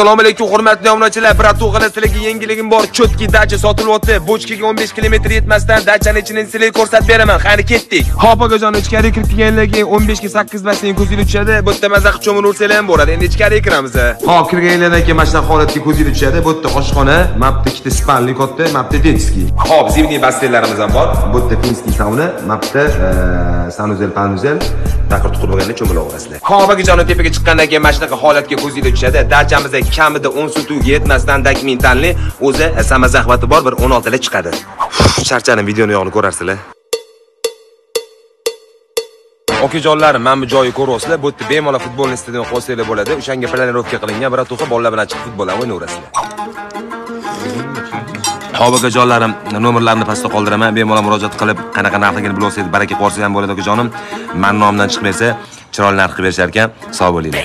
Assalomu alaykum hurmatli obunachilar. Bratug'ada sizlarga yangiligim bor. Chotki dacha sotilyapti. Bochkaga 15 km yetmasdan dachani ichini sizlarga ko'rsatib beraman. Qani ketdik. Hop akajon, ichkariga kirib kelgandan keyin 15 ga 8 basseyn ko'zingiz tushadi. Bu yerda maza qilib cho'milaversanglar ham bo'ladi. Endi ichkariga kiramiz. Hop, kirganlardan keyin mana shunaqa holatga ko'zingiz tushadi. Bu yerda oshxona, mapda ikkita spanli katta, mapda детский. Hop, zimniy basseynlarimiz ham bor. Bu yerda finskiy sauna, mapda sanuzel, panuzel. Taqir tuqir bo'lganda cho'milaverasizlar. Hop, akajonim tepaga chiqqandan keyin mana shunaqa holatga ko'zingiz tushadi. darchamizda kamida 10 sotuvga yetmasdan dokumentalni o'zi sama zahvati bor bir 16 oltila chiqadi. Charchadim videoni yo'g'ini ko'rarsizlar. Okajonlarim, mana bu joyni ko'ryapsizlar. Bu yerda bemalol futbolni stadion qo'ysanglar bo'ladi. O'shanga planirovka qilingan bir bolalar bilan chiqib futbol o'ynayverasizlar. Xo'p, akajonlarim, nomerlarni pastda qoldiraman. Bemalol murojaat qilib, qanaqa narxligini bilsangiz, baraka qo'rsa ham bo'ladi akajonim. Men nomimdan chiqmasa, chiroyli narx qilib berishar ekan. Sog' bo'linglar.